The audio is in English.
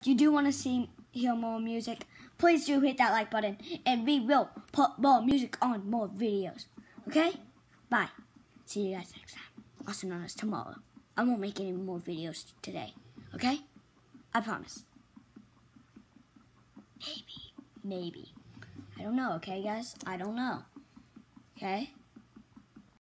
If you do want to see hear more music, please do hit that like button and we will put more music on more videos. Okay? Bye. See you guys next time. Also known as tomorrow. I won't make any more videos today. Okay? I promise. Maybe. Maybe. I don't know, okay guys? I don't know. Okay?